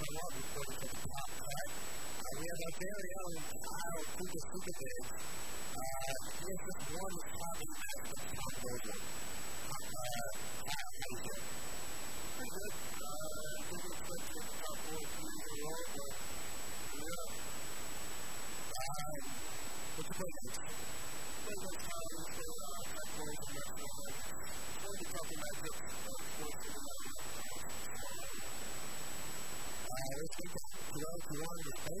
come up reporting from the top cut. Uh, we have our very own Kyle Kuka Sucevich. Uh, he has just won the top in the match with Tom Moser. Uh, Kyle, doing? Pretty good. Uh, I think we're expecting the top four three a row, but yeah. Um, what's your play next? Two that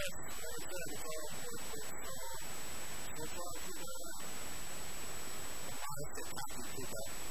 Thank you.